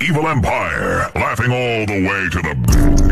Evil Empire, laughing all the way to the bank.